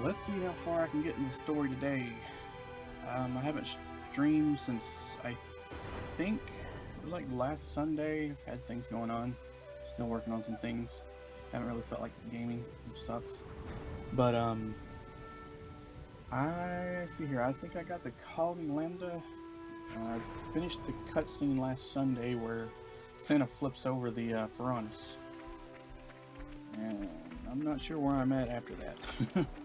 let's see how far I can get in the story today. Um, I haven't streamed since I think like last Sunday. I've had things going on. Still working on some things. Haven't really felt like gaming, which sucks. But um, I see here. I think I got the Colony Lambda. Uh, I finished the cutscene last Sunday where Sena flips over the uh, Ferronis. And I'm not sure where I'm at after that.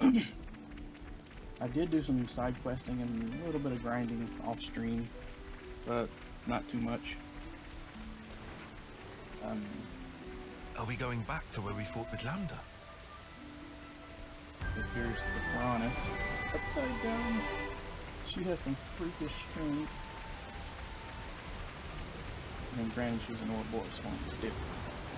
I did do some side questing and a little bit of grinding off stream, but not too much. Um, Are we going back to where we fought with Lambda? Because here's the Ferronis. Upside down. She has some freakish strength. And granted, she's an Ouroboros form, still. Ah,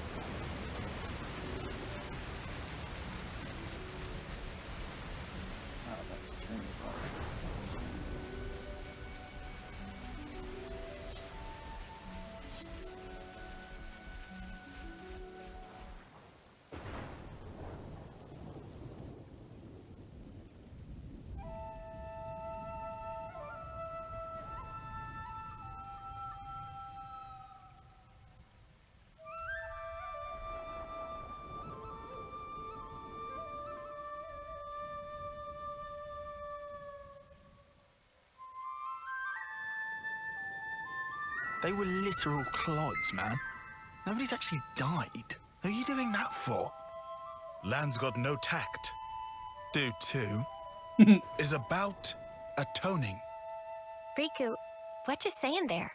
They were literal clods, man. Nobody's actually died. Who are you doing that for? Lanz got no tact. Do too. Is about atoning. Riku, what you saying there?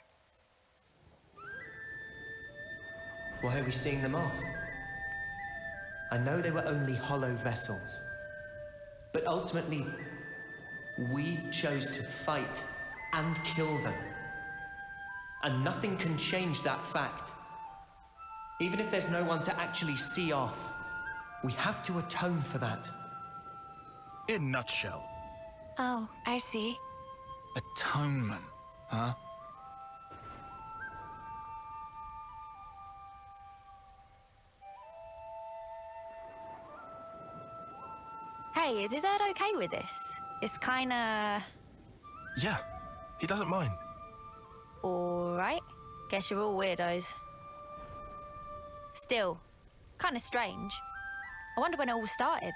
Why are we seeing them off? I know they were only hollow vessels. But ultimately, we chose to fight and kill them. And nothing can change that fact. Even if there's no one to actually see off, we have to atone for that. In nutshell. Oh, I see. Atonement, huh? Hey, is Isurd okay with this? It's kinda... Yeah, he doesn't mind. Alright. Guess you're all weirdos. Still, kinda strange. I wonder when it all started.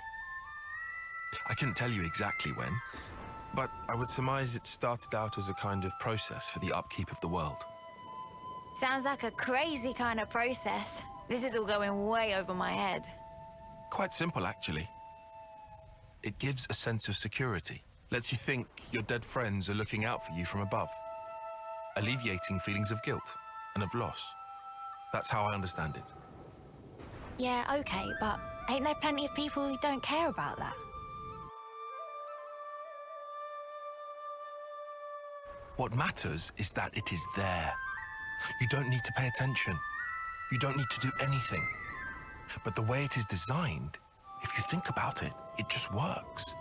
I couldn't tell you exactly when, but I would surmise it started out as a kind of process for the upkeep of the world. Sounds like a crazy kind of process. This is all going way over my head. Quite simple, actually. It gives a sense of security, lets you think your dead friends are looking out for you from above, alleviating feelings of guilt and of loss. That's how I understand it. Yeah, okay, but ain't there plenty of people who don't care about that? What matters is that it is there. You don't need to pay attention. You don't need to do anything. But the way it is designed, if you think about it, it just works.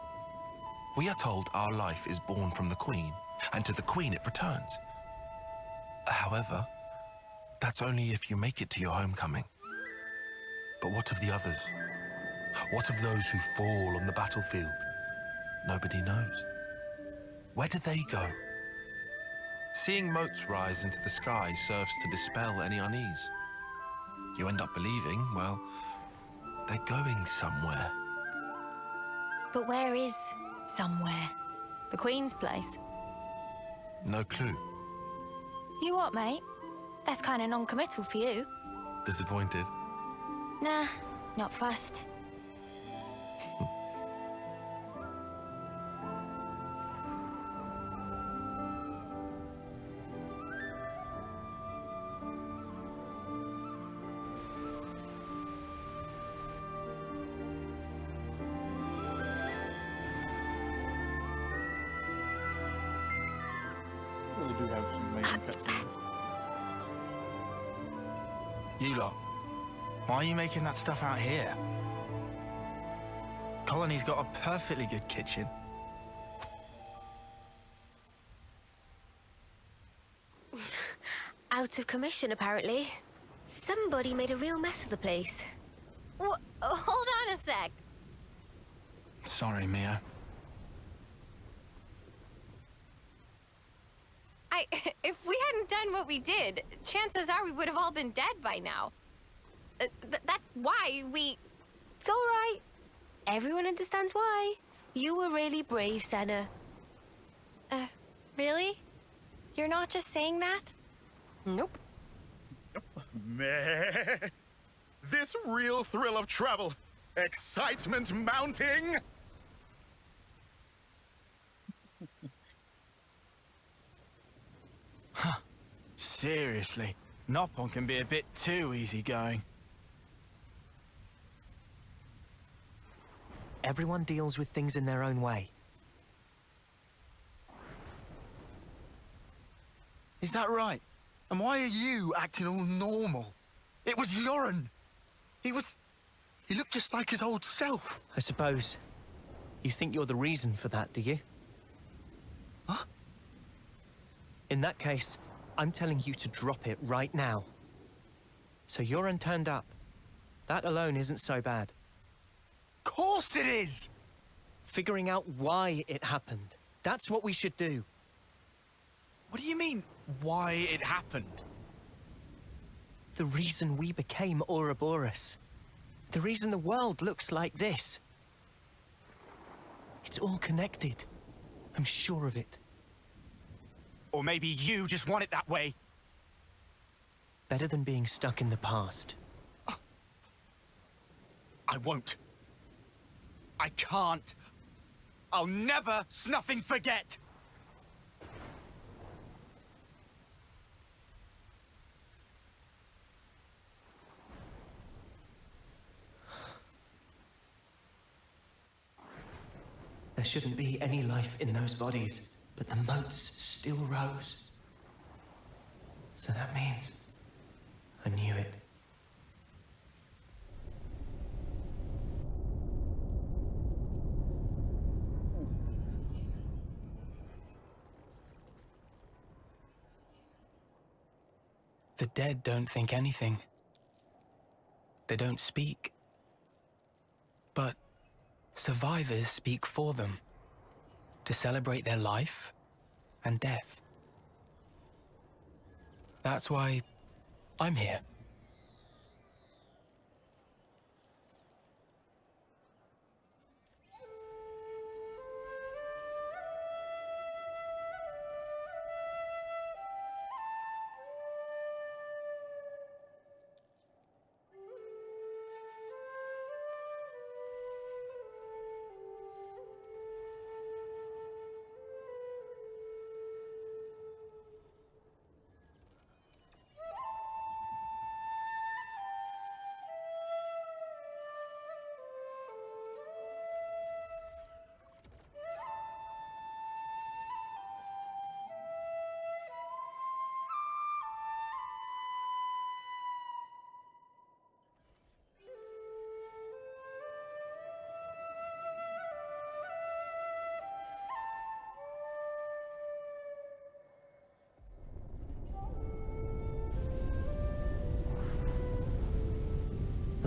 We are told our life is born from the Queen, and to the Queen it returns. However, that's only if you make it to your homecoming. But what of the others? What of those who fall on the battlefield? Nobody knows. Where do they go? Seeing motes rise into the sky serves to dispel any unease. You end up believing, well, they're going somewhere. But where is somewhere? The Queen's place? No clue. You what, mate? That's kind of non-committal for you. Disappointed. Nah, not fussed. Making that stuff out here? Colony's got a perfectly good kitchen. Out of commission, apparently. Somebody made a real mess of the place. Wh- hold on a sec. sorry, Mio. I, if we hadn't done what we did, chances are we would have all been dead by now. Uh, th that's why we... It's all right. Everyone understands why. You were really brave, Sena. Uh, really? You're not just saying that? Nope. Meh. This real thrill of travel. Excitement mounting. Seriously, Nopon can be a bit too easygoing. Everyone deals with things in their own way. Is that right? And why are you acting all normal? It was Yoran. He was... He looked just like his old self. I suppose you think you're the reason for that, do you? Huh? In that case, I'm telling you to drop it right now. So Yoran turned up. That alone isn't so bad. Course it is! Figuring out why it happened. That's what we should do. What do you mean, why it happened? The reason we became Ouroboros. The reason the world looks like this. It's all connected. I'm sure of it. Or maybe you just want it that way. Better than being stuck in the past. I won't. I can't. I'll never snuffing forget. There shouldn't be any life in those bodies, but the motes still rose. So that means I knew it. The dead don't think anything. They don't speak. But survivors speak for them to celebrate their life and death. That's why I'm here.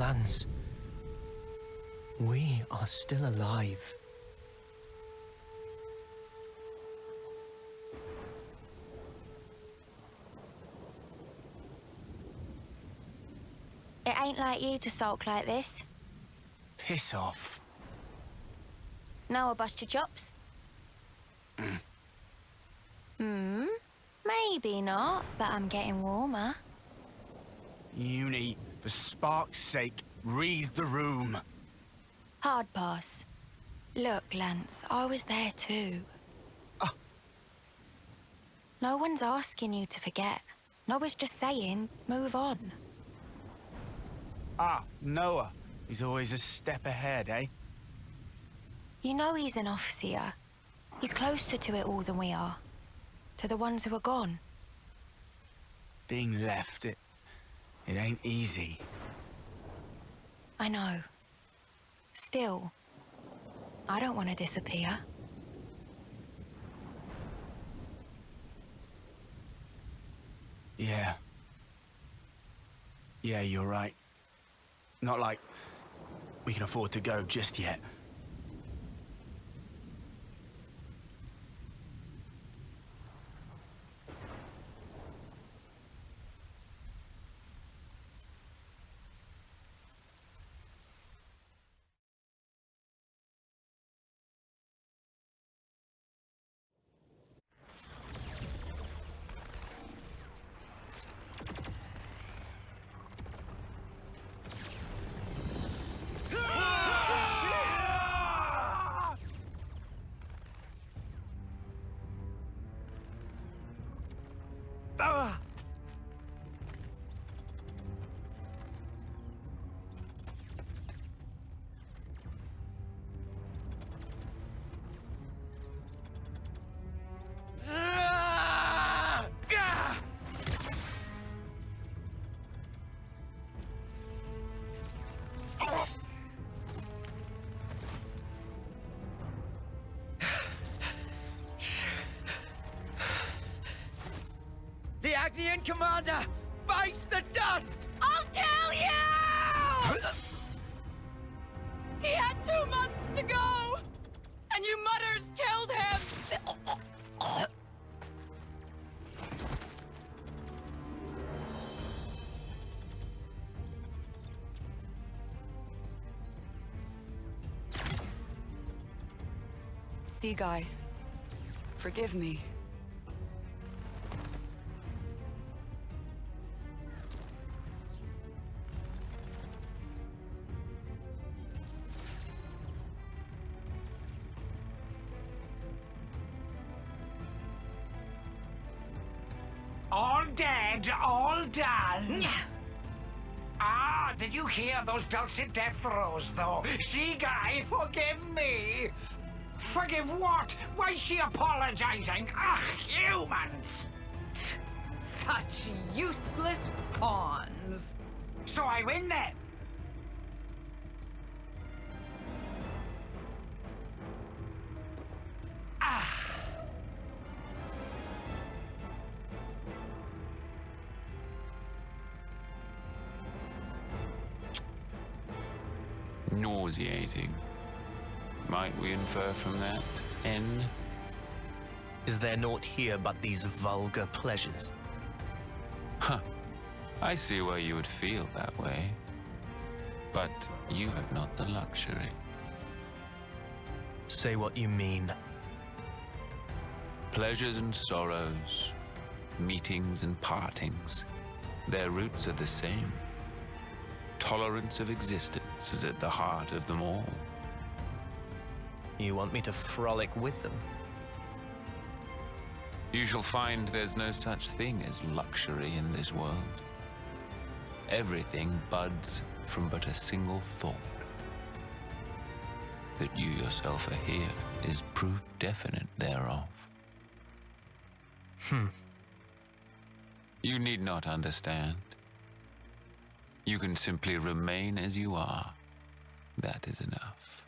Lanz, we are still alive. It ain't like you to sulk like this. Piss off. Now I bust your chops. Hmm? Maybe not, but I'm getting warmer. Eunie, for spark's sake, read the room. Hard pass. Look, Lanz, I was there too. Ah. No one's asking you to forget. No Noah's just saying, move on. Ah, Noah. He's always a step ahead, eh? You know he's an officer. He's closer to it all than we are. To the ones who are gone. Being left, it... It ain't easy. I know. Still, I don't want to disappear. Yeah. Yeah, you're right. Not like we can afford to go just yet. Commander! Bites the dust! I'll kill you! he had two months to go! And you mutters killed him! Sea Guy, forgive me. Is she apologizing? Ugh, humans! Such useless pawns. So I win then. Ah. Nauseating. Might we infer from that? N? Is there naught here but these vulgar pleasures? Huh. I see why you would feel that way. But you have not the luxury. Say what you mean. Pleasures and sorrows, meetings and partings, their roots are the same. Tolerance of existence is at the heart of them all. You want me to frolic with them? You shall find there's no such thing as luxury in this world. Everything buds from but a single thought. That you yourself are here is proof definite thereof. Hmm. You need not understand. You can simply remain as you are. That is enough.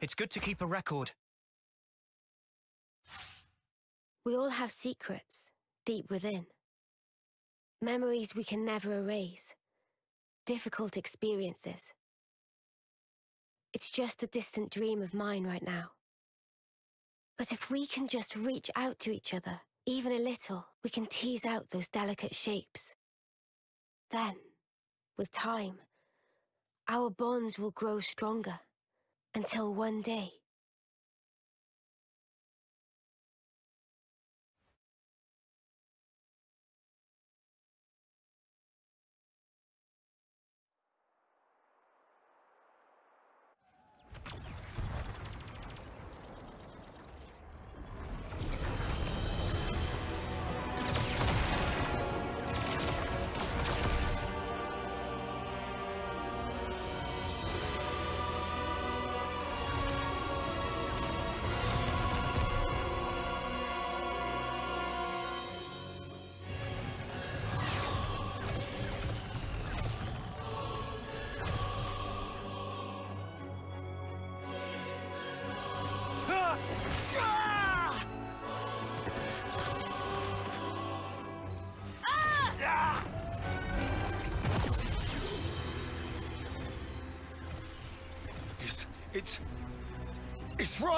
It's good to keep a record. We all have secrets, deep within. Memories we can never erase. Difficult experiences. It's just a distant dream of mine right now. But if we can just reach out to each other, even a little, we can tease out those delicate shapes. Then, with time, our bonds will grow stronger until one day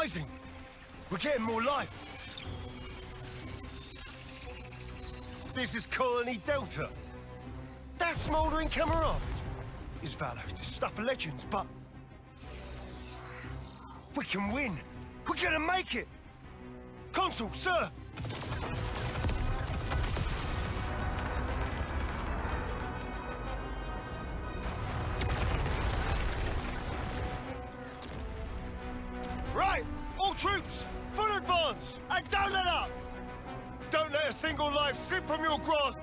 rising! We're getting more life! This is Colony Delta. That smouldering Camarade is valor, it's stuff of legends, but... We can win! We're gonna make it! Consul, sir! Up! Don't let a single life slip from your grasp!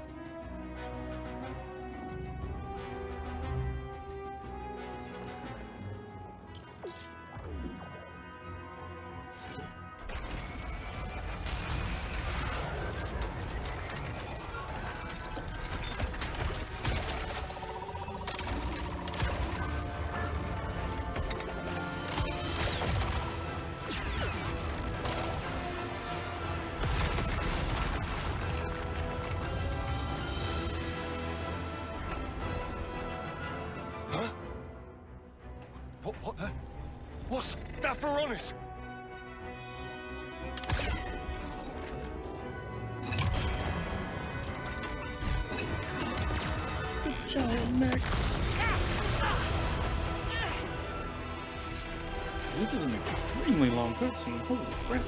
That for honest? Giant mech. This is an extremely long cutscene. Holy crap.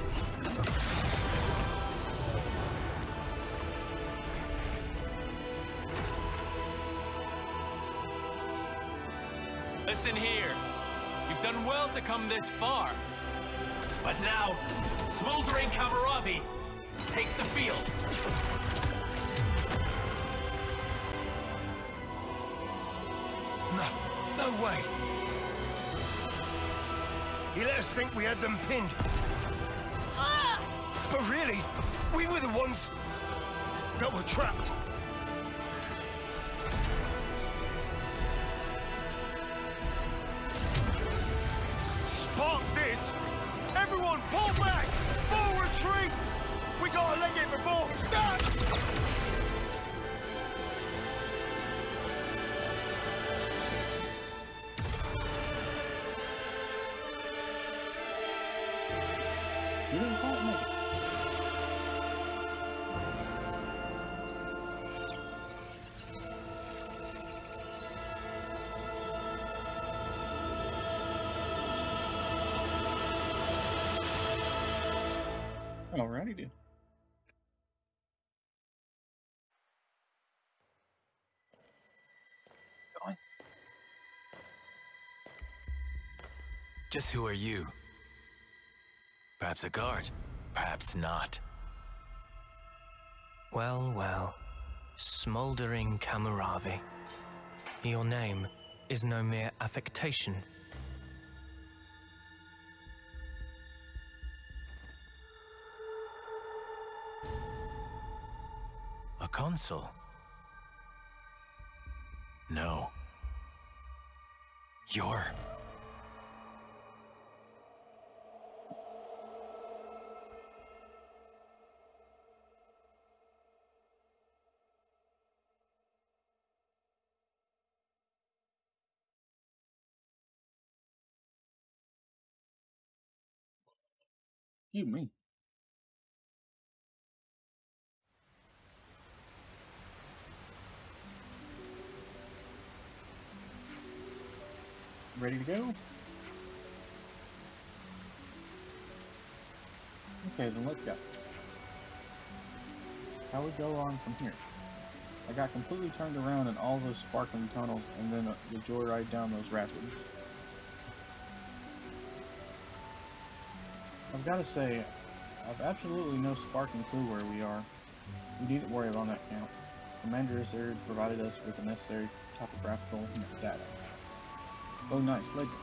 Listen here. You've done well to come this far. But now, Smoldering Cammuravi takes the field. No, no way. He let us think we had them pinned. Ah! But really, we were the ones that were trapped. You didn't it. Alrighty then. Just who are you? Perhaps a guard, perhaps not. Well, well. Smoldering Cammuravi. Your name is no mere affectation. A consul? No. You're... You me. Ready to go? Okay, then let's go. How we go on from here? I got completely turned around in all those sparkling tunnels and then the joyride down those rapids. I've got to say, I've absolutely no sparking clue where we are. We needn't worry about that count. Commander Isurd provided us with the necessary topographical data. Oh nice, legend.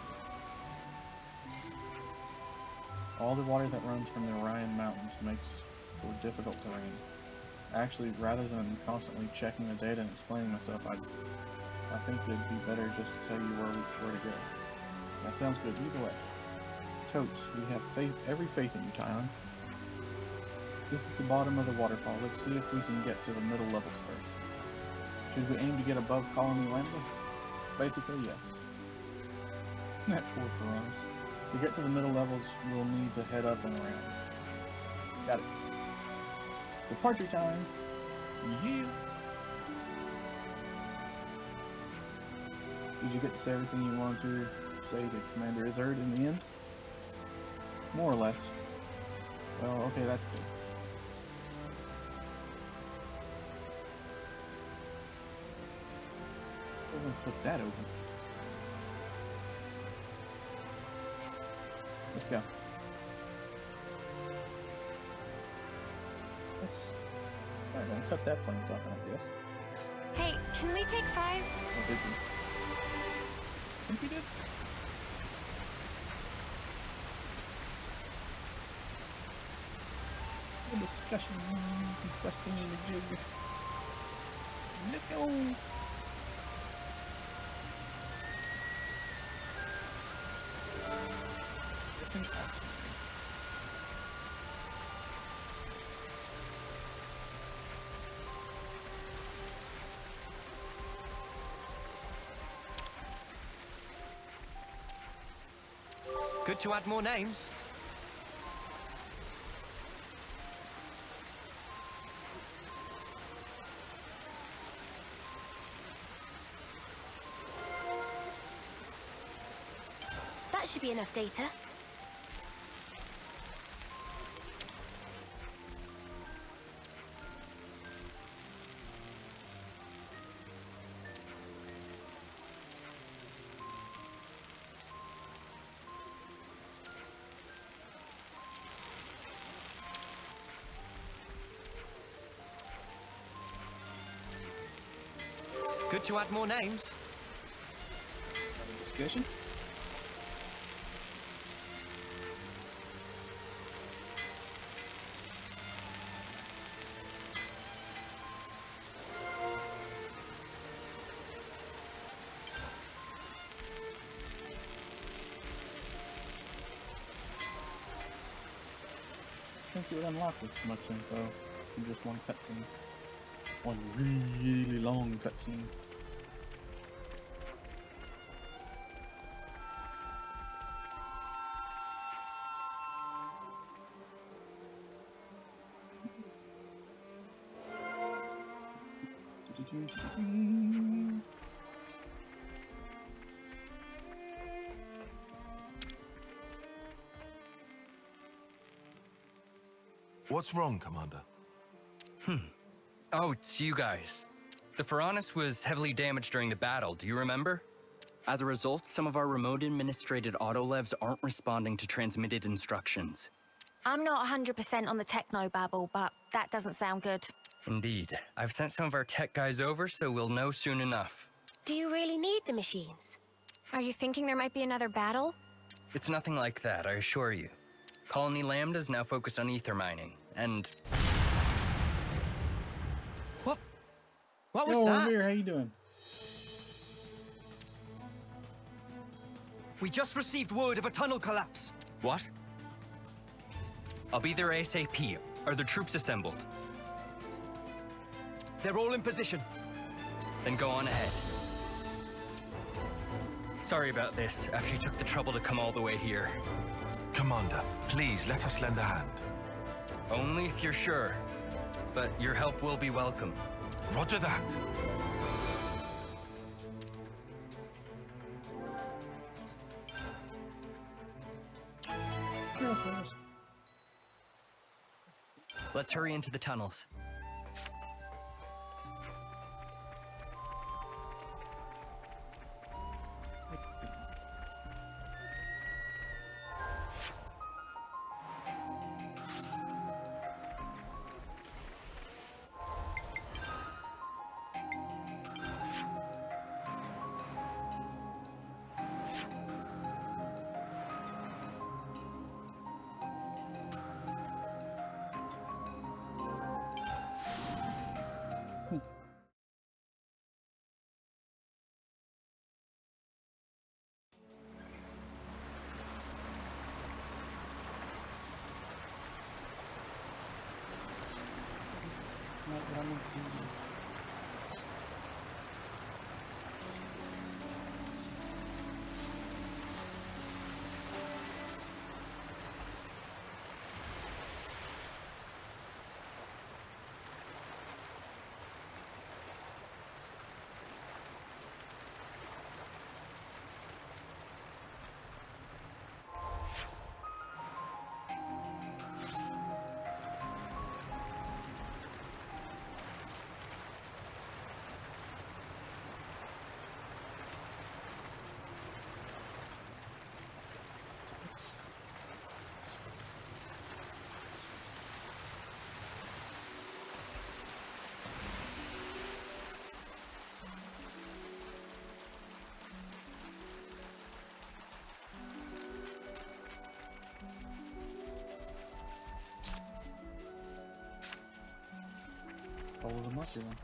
All the water that runs from the Orion Mountains makes for difficult terrain. Actually, rather than constantly checking the data and explaining myself, I I think it'd be better just to tell you where, we, where to go. That sounds good, either way. Totes, we have faith, every faith in you, Taion. This is the bottom of the waterfall. Let's see if we can get to the middle levels first. Should we aim to get above Colony Lambda? Basically, yes. Net 4 for us. To get to the middle levels, we'll need to head up and around. Got it. Departure time! Yeah! Did you get to say everything you wanted to say to Commander Isurd in the end? More or less. Well, okay, that's good. Gonna flip that open. Let's go. Let's Alright, well, cut that plane talking, I guess. Hey, can we take five? Or did we? Think we did. A discussion, questing in the jig. Let's go. Good to add more names. Should be enough data. Good to add more names. Discussion? Think it would unlock this much info in just one cutscene. One really long cutscene. What's wrong, Commander? Hmm. Oh, it's you guys. The Ferronis was heavily damaged during the battle, do you remember? As a result, some of our remote administrated autolevs aren't responding to transmitted instructions. I'm not 100% on the techno babble, but that doesn't sound good. Indeed. I've sent some of our tech guys over, so we'll know soon enough. Do you really need the machines? Are you thinking there might be another battle? It's nothing like that, I assure you. Colony Lambda is now focused on ether mining, and What was Yo, that? Amir, how you doing? We just received word of a tunnel collapse. what? I'll be there ASAP. Are the troops assembled? They're all in position. Then go on ahead. Sorry about this, after you took the trouble to come all the way here. Commander, please let us lend a hand. Only if you're sure. But your help will be welcome. Roger that. Yeah, of course. Let's hurry into the tunnels. coming to you. Follow the marker then.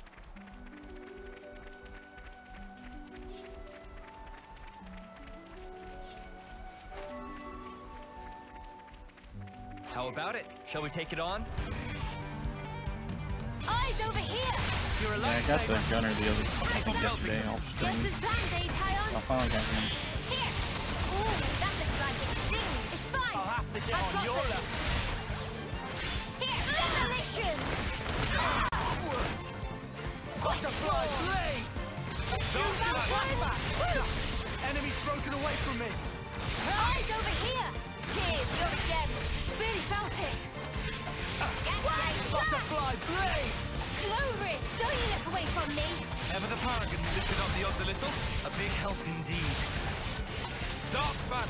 How about it? Shall we take it on? Eyes over here! You're a Yeah, I got the gunner the other I think yesterday off stream. Just as planned, Taion? I finally got him. Here! Ooh, that looks like it stings. It's fine. I'll have to get I've on your this. level. Here, demolition! Ah! Butterfly blade! Enemy's broken away from me. Eyes over here! Cheers, you're gem. Really felt it. Gotcha! Butterfly blade! Clover, don't you look away from me! Ever the paragon lifted up the odds a little? A big help indeed. Dark Fan!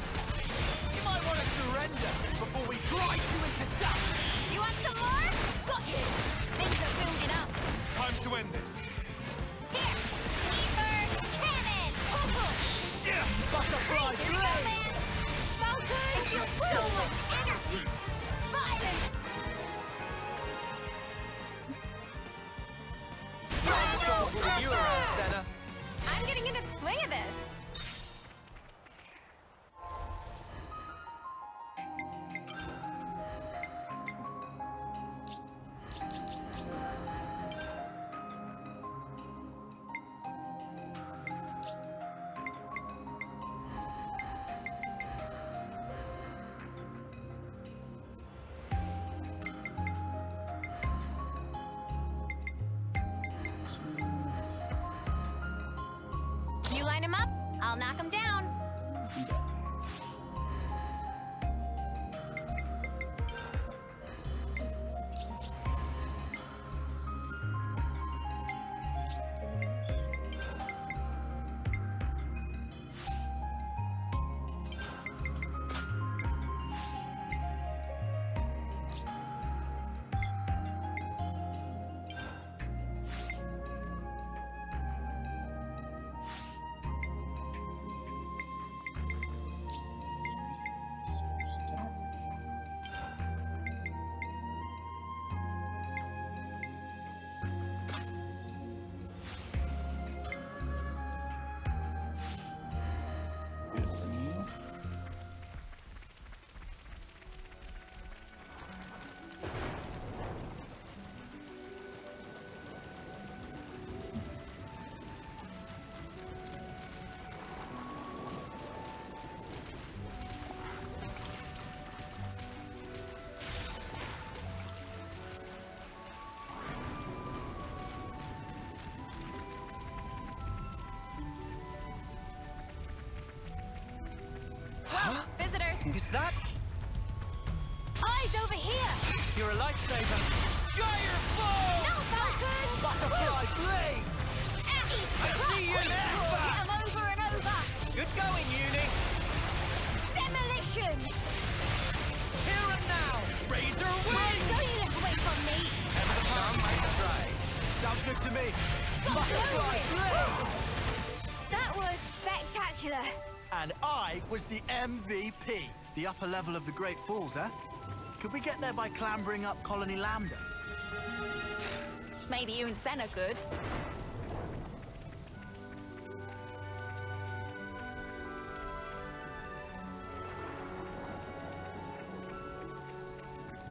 You might want to surrender before we grind you into dust. You want some more? Got you! To end this. Here! Ether cannon! Yeah, butterfly Here we blade! man! Falcon! You're so much Is that? Eyes over here! You're a lifesaver. Gyre No, Falcon! Butterfly blade! I see you! Hit him over and over! Good going, Eunie. Demolition! Here and now. Razor wing. Don't you look away from me! Paragon. Sounds good to me. Butterfly blade! That was spectacular! I was the MVP. The upper level of the Great Falls, eh? Could we get there by clambering up Colony Lambda? Maybe you and Sena could.